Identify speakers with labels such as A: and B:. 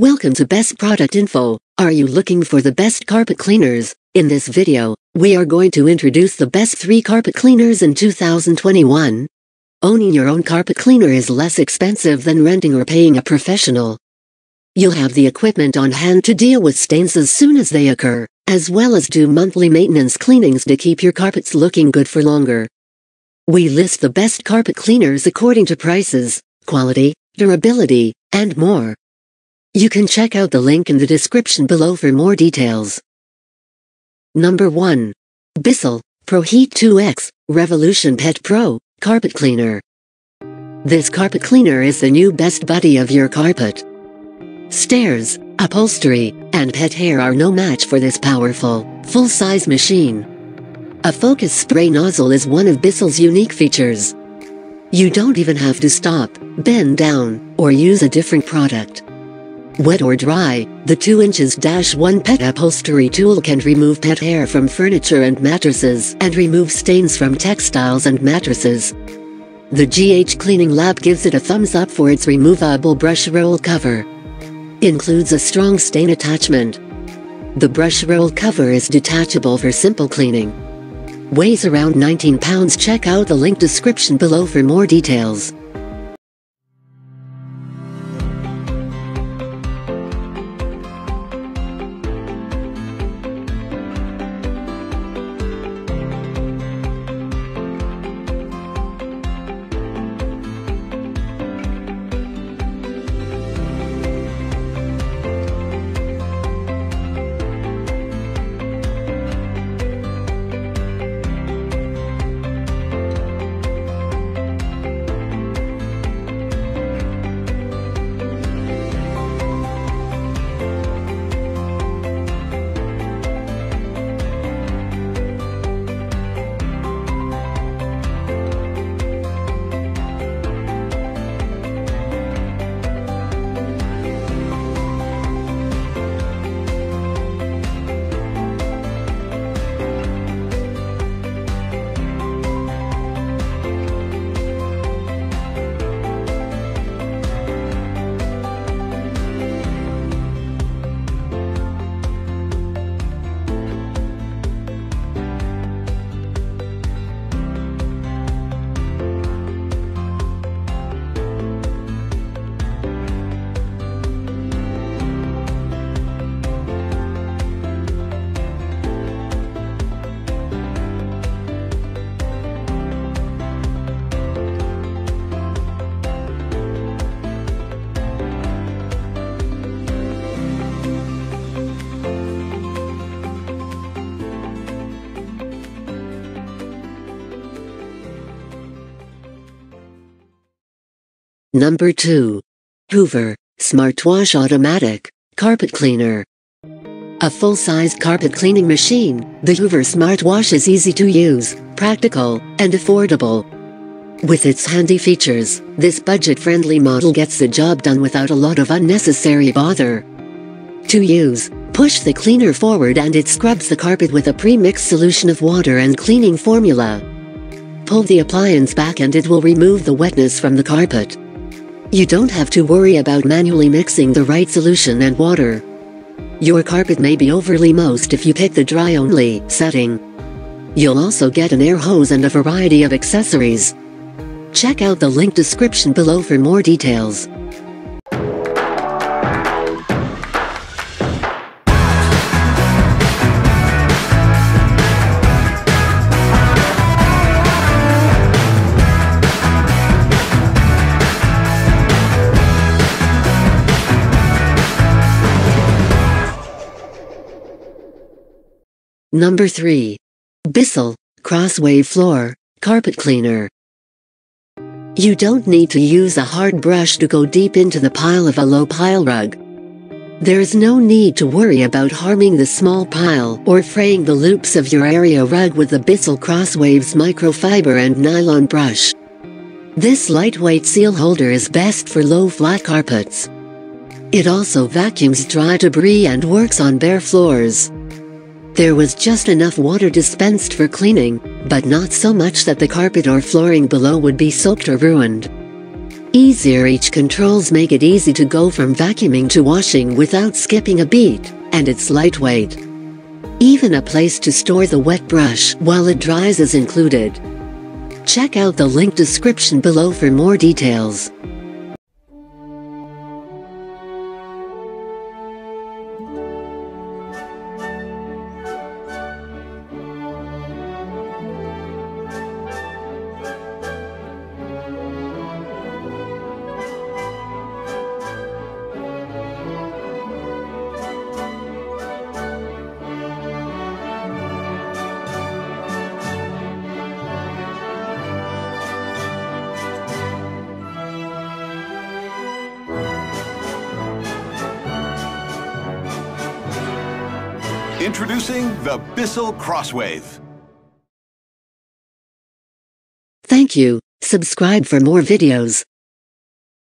A: Welcome to Best Product Info. Are you looking for the best carpet cleaners? In this video, we are going to introduce the best 3 carpet cleaners in 2021. Owning your own carpet cleaner is less expensive than renting or paying a professional. You'll have the equipment on hand to deal with stains as soon as they occur, as well as do monthly maintenance cleanings to keep your carpets looking good for longer. We list the best carpet cleaners according to prices, quality, durability, and more. You can check out the link in the description below for more details. Number 1. Bissell ProHeat 2X Revolution Pet Pro Carpet Cleaner. This carpet cleaner is the new best buddy of your carpet. Stairs, upholstery, and pet hair are no match for this powerful, full-size machine. A focus spray nozzle is one of Bissell's unique features. You don't even have to stop, bend down, or use a different product. Wet or dry, the 2 inches dash 1 pet upholstery tool can remove pet hair from furniture and mattresses and remove stains from textiles and mattresses. The GH Cleaning Lab gives it a thumbs up for its removable brush roll cover. Includes a strong stain attachment. The brush roll cover is detachable for simple cleaning. Weighs around 19 pounds check out the link description below for more details. Number 2. Hoover Smartwash Automatic Carpet Cleaner. A full-size carpet cleaning machine, the Hoover Smartwash is easy to use, practical, and affordable. With its handy features, this budget-friendly model gets the job done without a lot of unnecessary bother. To use, push the cleaner forward and it scrubs the carpet with a pre-mixed solution of water and cleaning formula. Pull the appliance back and it will remove the wetness from the carpet. You don't have to worry about manually mixing the right solution and water. Your carpet may be overly moist if you pick the dry only setting. You'll also get an air hose and a variety of accessories. Check out the link description below for more details. Number 3. Bissell Crosswave Floor Carpet Cleaner. You don't need to use a hard brush to go deep into the pile of a low pile rug. There's no need to worry about harming the small pile or fraying the loops of your area rug with the Bissell Crosswaves microfiber and nylon brush. This lightweight seal holder is best for low flat carpets. It also vacuums dry debris and works on bare floors. There was just enough water dispensed for cleaning, but not so much that the carpet or flooring below would be soaked or ruined. Easier Each controls make it easy to go from vacuuming to washing without skipping a beat, and it's lightweight. Even a place to store the wet brush while it dries is included. Check out the link description below for more details.
B: Introducing the Bissell Crosswave.
A: Thank you. Subscribe for more videos.